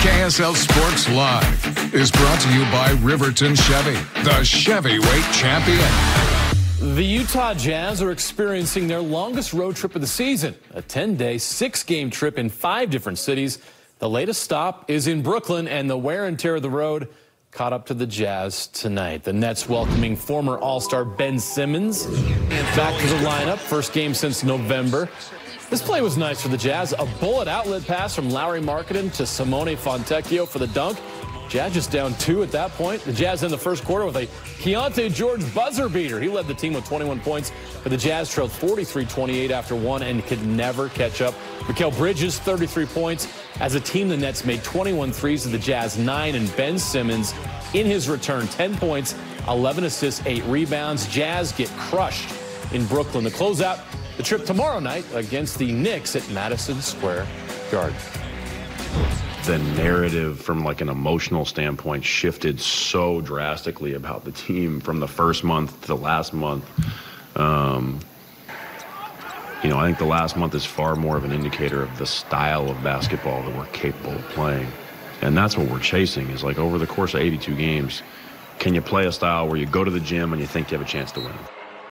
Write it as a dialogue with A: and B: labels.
A: KSL Sports Live is brought to you by Riverton Chevy, the Chevy weight champion.
B: The Utah Jazz are experiencing their longest road trip of the season, a 10-day, six-game trip in five different cities. The latest stop is in Brooklyn, and the wear and tear of the road caught up to the Jazz tonight. The Nets welcoming former All-Star Ben Simmons back to the lineup, first game since November. This play was nice for the Jazz. A bullet outlet pass from Lauri Markkanen to Simone Fontecchio for the dunk. Jazz just down two at that point. The Jazz in the first quarter with a Keyonte George buzzer beater. He led the team with 21 points, but the Jazz trailed 43-28 after one and could never catch up. Mikal Bridges, 33 points. As a team, the Nets made 21 threes to the Jazz, nine, and Ben Simmons in his return, 10 points, 11 assists, eight rebounds. Jazz get crushed in Brooklyn. The closeout the trip tomorrow night against the Knicks at Madison Square Garden.
C: The narrative from like an emotional standpoint shifted so drastically about the team from the first month to the last month. Um, you know, I think the last month is far more of an indicator of the style of basketball that we're capable of playing. And that's what we're chasing is like over the course of 82 games, can you play a style where you go to the gym and you think you have a chance to win?